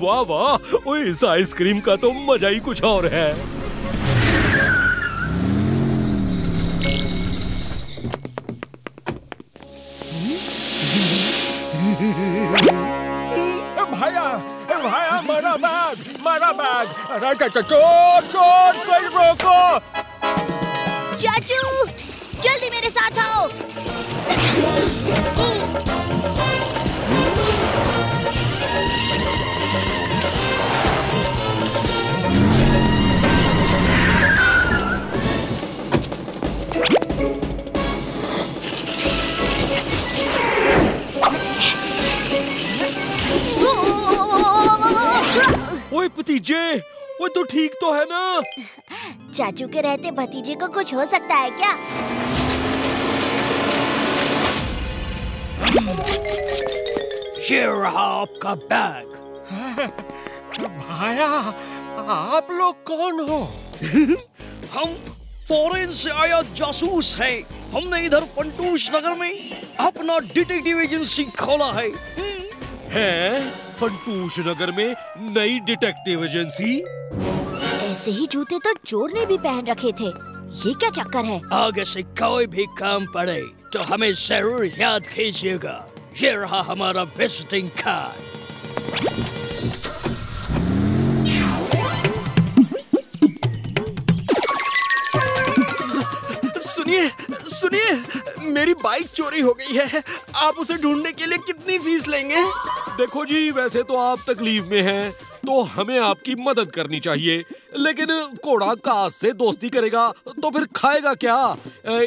वाह वाह ओए इस आइसक्रीम का तो मज़ा ही कुछ और है। भाया भाया मेरा बैग मेरा बैग अरे चोर चोर कोई रोको चाचू जल्दी मेरे साथ आओ। तो ठीक तो है ना? चाचू के रहते भतीजे को कुछ हो सकता है क्या? ये रहा आपका बैग। भाया आप लोग कौन हो? हम फॉरेन से आया जासूस है। हमने इधर पंटूश नगर में अपना डिटेक्टिव एजेंसी खोला है। है? फंटूश नगर में नई डिटेक्टिव एजेंसी? ऐसे ही जूते तो चोर ने भी पहन रखे थे। ये क्या चक्कर है? आगे से कोई भी काम पड़े तो हमें ज़रूर याद कीजिएगा। ये रहा हमारा विजिटिंग कार्ड सुनिए सुनिए मेरी बाइक चोरी हो गई है। आप उसे ढूँढने के लिए कितनी फ़ीस लेंगे? देखो जी वैसे तो आप तकलीफ़ में हैं। तो हमें आपकी मदद करनी चाहिए। लेकिन घोड़ा काज से दोस्ती करेगा तो फिर खाएगा क्या?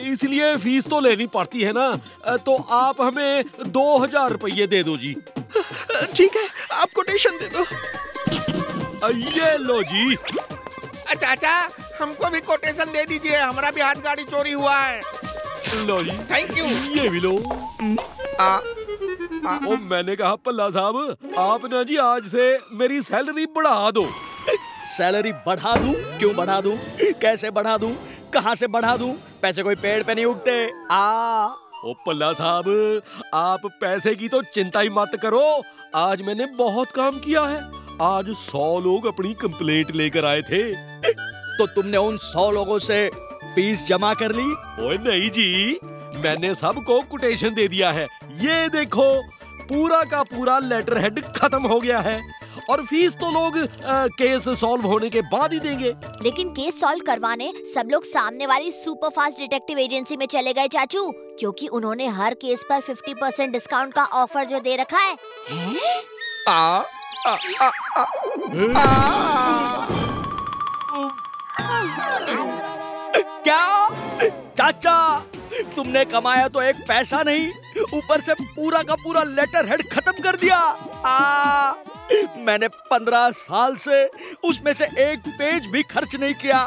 इसलिए फ़ीस तो लेनी पड़ती है ना? तो आप हमें दो हज़ार रुपये दे दो जी। ठीक है आप कोटेशन दे दो। ये लो जी। चाचा हमको भी कोटेशन दे दीजिए हमारा भी हाथ गाड़ी चोरी हुआ है। लो जी। थैंक यू ये भी लो। आ, ओ मैंने कहा पल्ला साहब आप ना जी आज से मेरी सैलरी बढ़ा दो। सैलरी बढ़ा दूँ? क्यों बढ़ा दूँ? कैसे बढ़ा दूँ? कहाँ से बढ़ा दूँ? पैसे कोई पेड़ पे नहीं उगते। आ। ओ पल्ला साहब आप पैसे की तो चिंता ही मत करो। आज मैंने बहुत काम किया है। आज सौ लोग अपनी कंप्लेंट लेकर आए थे। तो तुमने उन सौ लोगों से फ़ीस जमा कर ली? ओए नहीं जी मैंने सबको कोटेशन दे दिया है। ये देखो पूरा का पूरा लेटर हेड खत्म हो गया है। और फ़ीस तो लोग अ, केस सॉल्व होने के बाद ही देंगे। लेकिन केस सॉल्व करवाने सब लोग सामने वाली सुपर फास्ट डिटेक्टिव एजेंसी में चले गए चाचू क्योंकि उन्होंने हर केस पर 50 परसेंट डिस्काउंट का ऑफ़र जो दे रखा है। आ, आ, आ, आ, आ, क्या? चाचा तुमने कमाया तो एक पैसा नहीं। ऊपर से पूरा का पूरा लेटर हेड खत्म कर दिया। आ, मैंने पंद्रह साल से उसमें से एक पेज भी खर्च नहीं किया।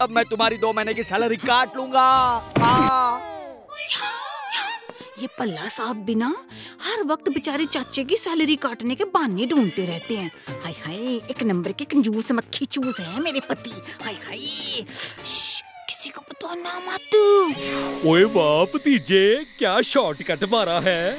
अब मैं तुम्हारी दो महीने की सैलरी काट लूँगा। आ। ये पल्ला साहब बिना हर वक्त बेचारे चाचे की सैलरी काटने के बहाने ढूंढते रहते हैं। हाय हाय, एक नंबर के कंजूस मक्खी चूस है मेरे पति। हाय हाय पता ना मत ओए वाह भतीजे क्या शॉर्टकट मारा है?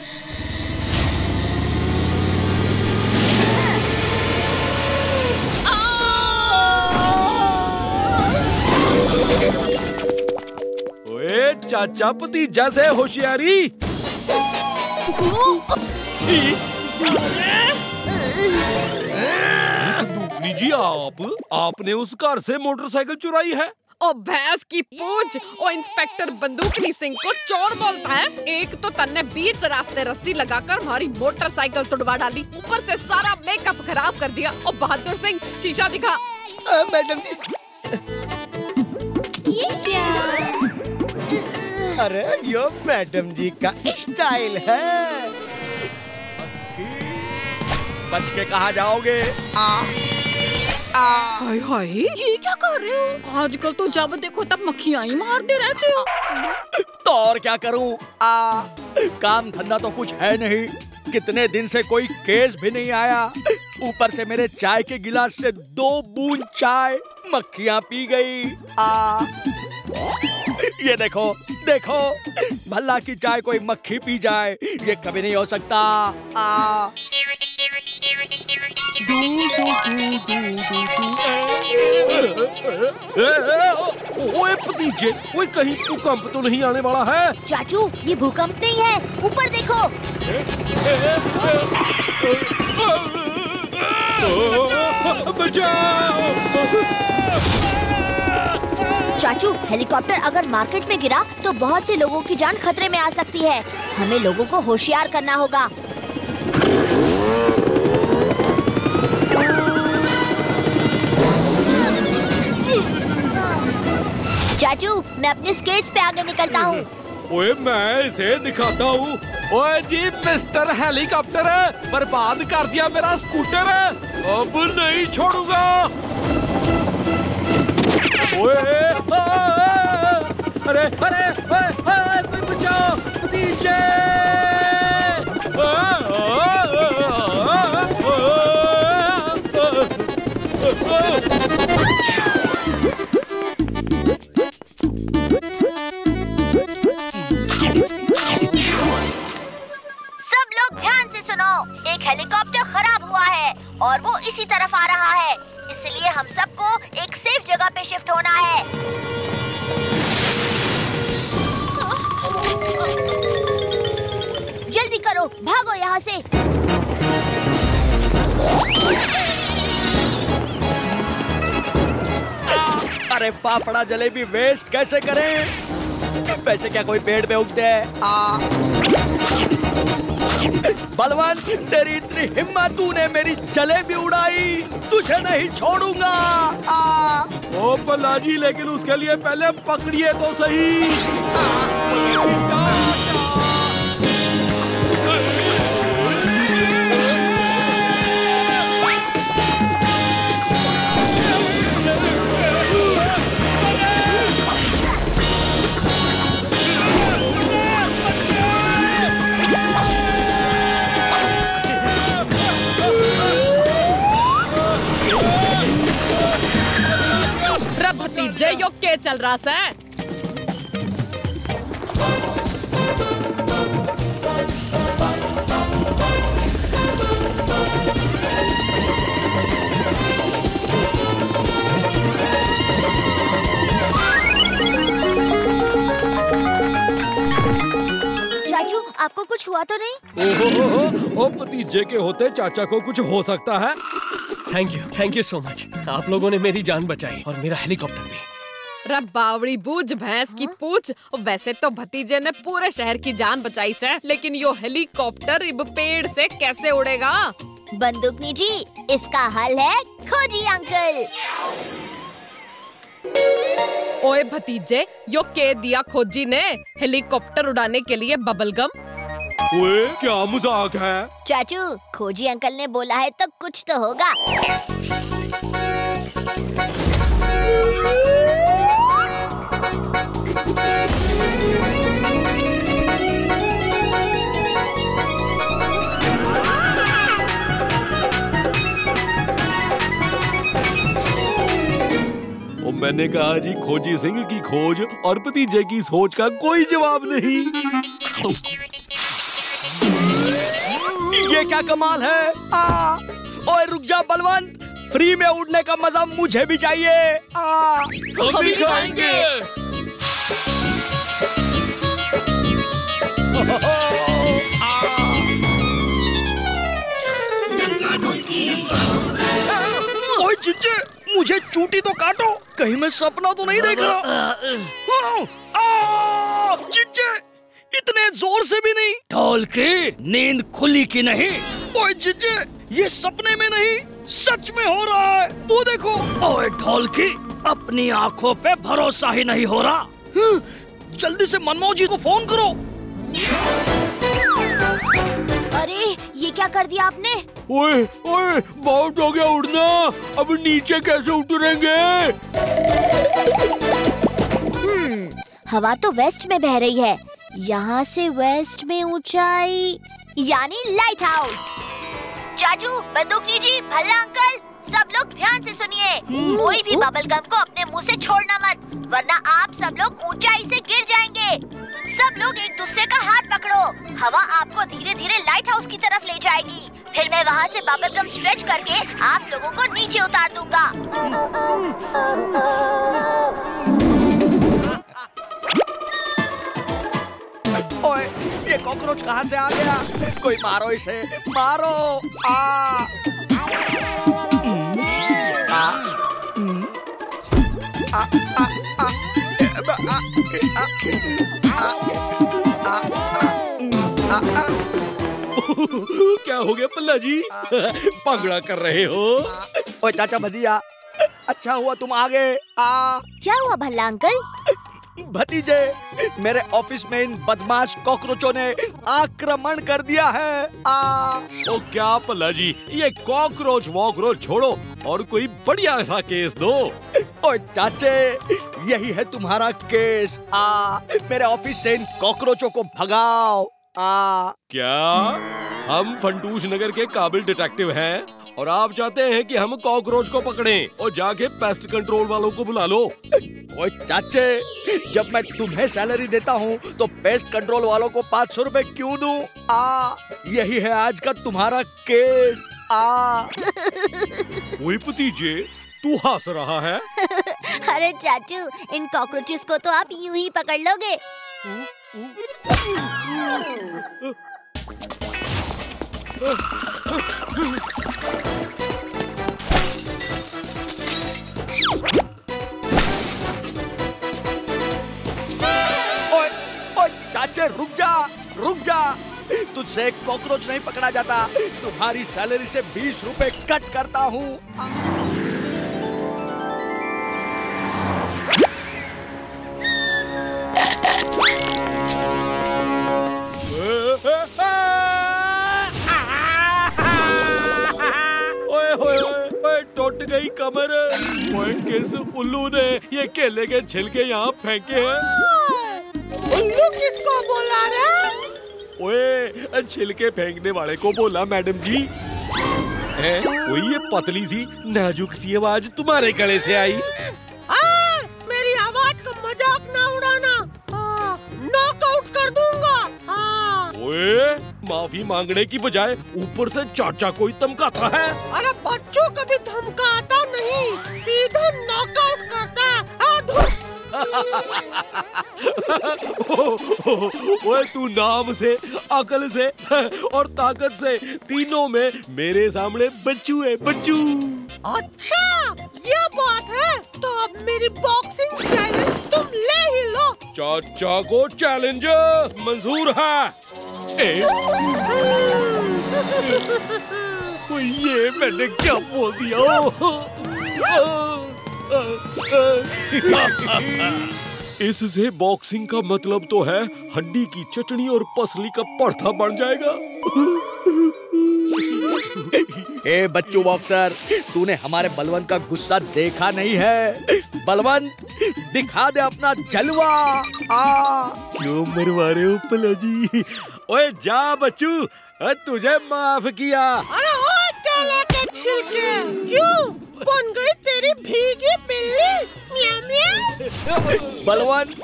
ओए चाचा भतीजा से होशियारी। जी आप आपने उस घर से मोटरसाइकिल चुराई है? ओ भैंस की पूछ ओ इंस्पेक्टर बंदूकनी सिंह को चोर बोलता है। एक तो तन्ने बीच रास्ते रस्सी लगाकर हमारी मोटरसाइकिल तुड़वा डाली। ऊपर से सारा मेकअप खराब कर दिया ओ बहादुर सिंह शीशा दिखा। आ, मैडम जी। अरे यो मैडम जी का स्टाइल है। बच के कहा जाओगे? आ हाय हाय। ये क्या कर रहे हो? आजकल तो जब देखो तब मक्खियाँ ही मारते रहते हो। तो और क्या करूँ? आ, काम धंधा तो कुछ है नहीं। कितने दिन से कोई केस भी नहीं आया। ऊपर से मेरे चाय के गिलास से दो बूंद चाय मक्खियाँ पी गई। आ, ये देखो देखो, भल्ला की चाय कोई मक्खी पी जाए, ये कभी नहीं हो सकता। आ ओए भतीजे कहीं भूकंप तो नहीं आने वाला है? चाचू, ये भूकंप नहीं है। ऊपर देखो। चाचू, हेलीकॉप्टर अगर मार्केट में गिरा तो बहुत से लोगों की जान खतरे में आ सकती है। हमें लोगों को होशियार करना होगा। अपने स्केट्स पे आगे निकलता हूँ। ओए, मैं इसे दिखाता हूँ। ओए जी, मिस्टर हेलीकॉप्टर, बर्बाद कर दिया मेरा स्कूटर। अब नहीं छोड़ूँगा। ओए अरे अरे अरे कोई बचाओ अरे फाफड़ा जलेबी वेस्ट कैसे करें? वैसे क्या कोई पेड़ पे उगते हैं? आ। बलवान तेरी इतनी हिम्मत तूने मेरी जलेबी उड़ाई। तुझे नहीं छोड़ूँगा। आ। ओ पलाजी लेकिन उसके लिए पहले पकड़िए तो सही। रे भतीजे यो के चल रहा है चाचू आपको कुछ हुआ तो नहीं? ओहो ओ भतीजे के होते चाचा को कुछ हो सकता है। Thank you thank you so much आप लोगों ने मेरी जान बचाई और मेरा हेलीकॉप्टर भी। बावड़ी बूझ भैंस की पूछ। वैसे तो भतीजे ने पूरे शहर की जान बचाई से लेकिन यो हेलीकॉप्टर इब पेड़ से कैसे उड़ेगा? बंदूकनी जी इसका हल है खोजी अंकल। ओए भतीजे यो के दिया खोजी ने हेलीकॉप्टर उड़ाने के लिए बबल गम ओए क्या मज़ाक है? चाचू खोजी अंकल ने बोला है तो कुछ तो होगा। मैंने कहा जी खोजी सिंह की खोज और भतीजे की सोच का कोई जवाब नहीं। ये क्या कमाल है? आ ओए रुक जा बलवंत। फ्री में उड़ने का मज़ा मुझे भी चाहिए। आ हम भी खाएँगे। ओए चिच्चे मुझे चूटी तो काटो। कहीं मैं सपना तो नहीं देख रहा। चिच्चे इतने ज़ोर से भी नहीं। ढोल की नींद खुली की नहीं। ओए चिच्चे ये सपने में नहीं सच में हो रहा है। तू देखो। ओए ढोल की अपनी आँखों पे भरोसा ही नहीं हो रहा। हम्म, जल्दी से मनमोहन जी को फ़ोन करो। अरे ये क्या कर दिया आपने? ओए ओए बहुत हो गया उड़ना। अब नीचे कैसे उतरेंगे? हम्म, हवा तो वेस्ट में बह रही है। यहाँ से वेस्ट में ऊंचाई यानी लाइट हाउस। चाचू बंदूक जी भल्ला अंकल। सब लोग ध्यान से सुनिए। कोई भी बबल गम को अपने मुँह से छोड़ना मत वरना आप सब लोग ऊंचाई से गिर जाएँगे। सब लोग एक दूसरे का हाथ पकड़ो। हवा आपको धीरे धीरे लाइट हाउस की तरफ़ ले जाएगी। फिर मैं वहाँ से बबल गम स्ट्रेच करके आप लोगों को नीचे उतार दूँगा। ओए ये कॉकरोच कहाँ से आ गया? कोई मारो इसे। मारो। आ। क्या हो गया पल्ला जी पगड़ा कर रहे हो। ओए चाचा भदिया अच्छा हुआ तुम आ गए आ। क्या हुआ भल्ला अंकल? भतीजे मेरे ऑफ़िस में इन बदमाश कॉकरोचों ने आक्रमण कर दिया है। आ। ओ क्या पल्ला जी ये कॉकरोच वॉकरोच छोड़ो और कोई बढ़िया सा केस दो। ओए चाचे यही है तुम्हारा केस। आ मेरे ऑफ़िस से इन कॉकरोचों को भगाओ। आ। क्या? हम फंटूश नगर के काबिल डिटेक्टिव हैं और आप चाहते हैं कि हम कॉकरोच को पकड़ें और जाके पेस्ट कंट्रोल वालों को बुला लो। ओए चाचे जब मैं तुम्हें सैलरी देता हूँ तो पेस्ट कंट्रोल वालों को पाँच सौ रूपए क्यों दू आ यही है आज का तुम्हारा केस आ वही भतीजे तू हंस रहा है अरे चाचू इन कॉकरोचेस को तो आप यूँ ही पकड़ लोगे रुक जा। तुझसे एक कॉकरोच नहीं पकड़ा जाता। तुम्हारी सैलरी से बीस रुपए कट करता हूँ। ओए होए होए टूट गई कमर। ओए किस उल्लू ने ये केले के छिलके यहाँ फेंके हैं? उल्लू ओए छिलके फेंकने वाले को बोला मैडम जी। है? वही ये पतली सी नाजुक सी आवाज़ तुम्हारे गले से आई। आ, मेरी आवाज़ का मज़ाक ना उड़ाना। नॉकआउट कर दूँगा। हाँ। ओए माफ़ी मांगने की बजाय ऊपर से चाचा कोई धमकाता है। अरे बच्चों कभी धमकाता नहीं सीधा नॉकआउट करता है। हाँ। ओए तू नाम से अकल से और ताकत से तीनों में मेरे सामने बच्चू है बच्चू। अच्छा ये बात है तो अब मेरी बॉक्सिंग चैलेंज तुम ले ही लो। चाचा को चैलेंज मंजूर है। ए, ये मैंने क्या बोल दिया? इससे बॉक्सिंग का मतलब तो है हड्डी की चटनी और पसली का पड़था बन जाएगा। ए बच्चू बॉक्सर तूने हमारे बलवंत का गुस्सा देखा नहीं है। बलवंत दिखा दे अपना जलवा। आ। क्यों मरवा रहे हो पला जी ओए जा बच्चू तुझे माफ़ किया। अरे ओ केले के छिलके क्यों? बन गई तेरी भीगी बिल्ली बलवंत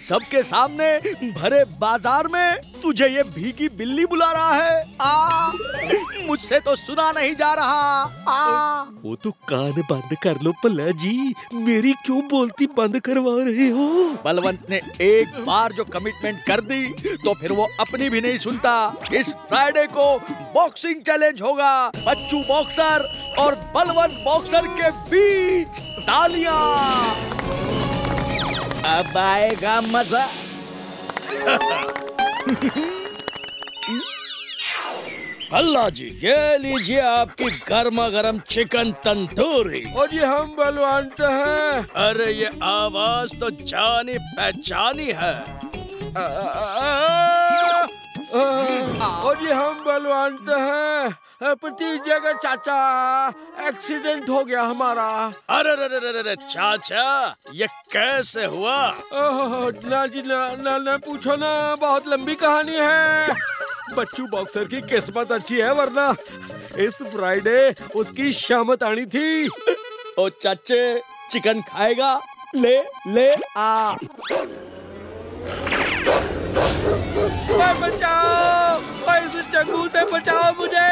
सबके सामने भरे बाज़ार में तुझे ये भीगी बिल्ली बुला रहा है। आ मुझसे तो सुना नहीं जा रहा। आ। वो तो कान बंद कर लो पला जी। मेरी क्यों बोलती बंद करवा रहे हो? बलवंत ने एक बार जो कमिटमेंट कर दी तो फिर वो अपनी भी नहीं सुनता। इस फ्राइडे को बॉक्सिंग चैलेंज होगा। बच्चू बॉक्सर और बलवंत बॉक्सर के बीच तालियाँ। अब आएगा मज़ा अल्लाह जी ये लीजिए आपकी गर्मा गर्म चिकन तंदूरी और ये हम बलवंत हैं अरे ये आवाज़ तो जानी पहचानी है आ, आ, आ, और ये हम बलवंत हैं भतीजे का चाचा एक्सीडेंट हो गया हमारा। अरे रे रे रे रे चाचा ये कैसे हुआ? ओह, ना जी ना ना ना पूछो ना बहुत लंबी कहानी है। बच्चू बॉक्सर की किस्मत अच्छी है वरना इस फ्राइडे उसकी शामत आनी थी। ओ चाचे चिकन खाएगा? ले ले आ। बचाओ चंगू से बचाओ मुझे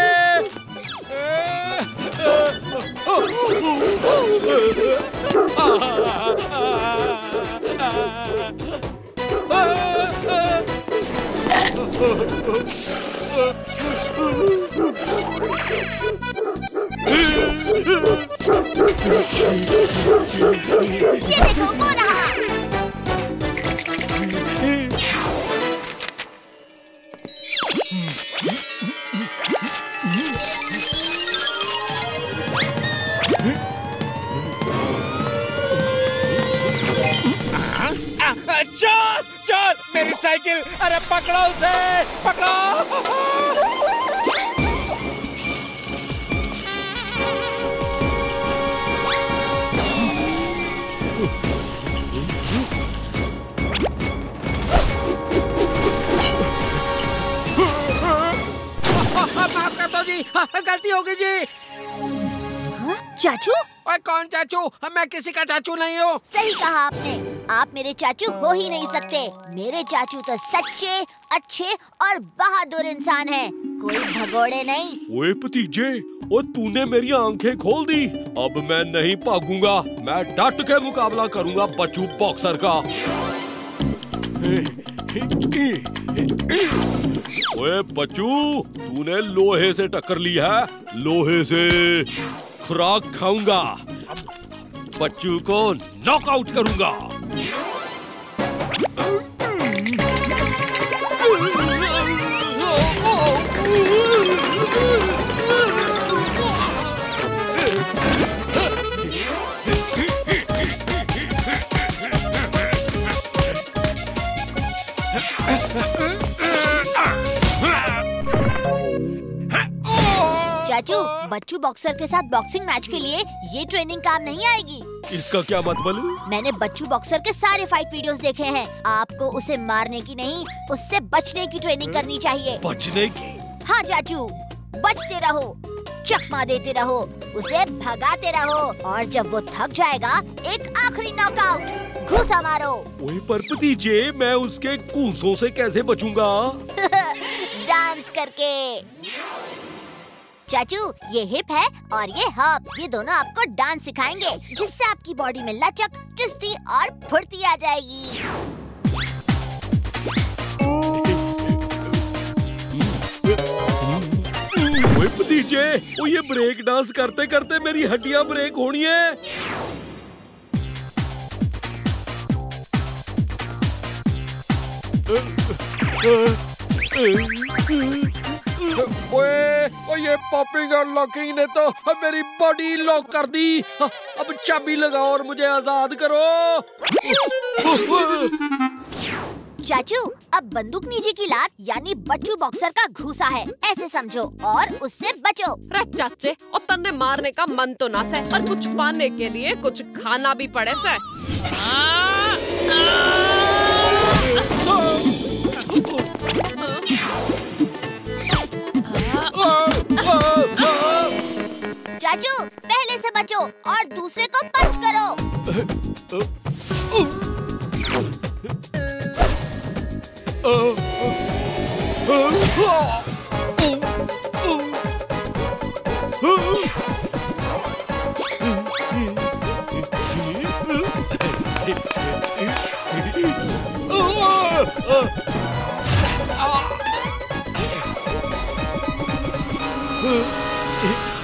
जी गलती हो गई जी। चाचू? ओए कौन चाचू? मैं किसी का चाचू नहीं हूँ। सही कहा आपने। आप मेरे चाचू हो ही नहीं सकते। मेरे चाचू तो सच्चे अच्छे और बहादुर इंसान हैं। कोई भगोड़े नहीं। ओए भतीजे ओ तूने मेरी आँखें खोल दी। अब मैं नहीं भागूँगा। मैं डट के मुकाबला करूँगा बच्चू बॉक्सर का। ओए बच्चू, तूने लोहे से टक्कर ली है। लोहे से खुराक खाऊँगा। बच्चू को नॉकआउट करूँगा। बच्चू बॉक्सर के साथ बॉक्सिंग मैच के लिए ये ट्रेनिंग काम नहीं आएगी। इसका क्या मतलब मैंने बच्चू बॉक्सर के सारे फाइट वीडियोस देखे हैं। आपको उसे मारने की नहीं उससे बचने की ट्रेनिंग करनी चाहिए। बचने की? हाँ चाचू बचते रहो चकमा देते रहो उसे भगाते रहो और जब वो थक जाएगा एक आखिरी नॉकआउट घुसा मारो। ओए पर भतीजे मैं उसके कूसों से कैसे बचूँगा? डांस करके। चाचू ये हिप है और ये हॉप ये दोनों आपको डांस सिखाएँगे जिससे आपकी बॉडी में लचक चुस्ती और फुर्ती आ जाएगी भतीजे ओ ये ब्रेक डांस करते करते मेरी हड्डियाँ ब्रेक होनी है ओए ओ ये पॉपिंग और लॉकिंग ने तो मेरी बॉडी लॉक कर दी। अब चाबी लगाओ और मुझे आज़ाद करो। चाचू अब बंदूक नीचे की लात यानी बच्चू बॉक्सर का घूसा है। ऐसे समझो और उससे बचो। रे चाचे और तन्ने मारने का मन तो ना से पर कुछ पाने के लिए कुछ खाना भी पड़े से चाचू खींचो और दूसरे को पंच करो।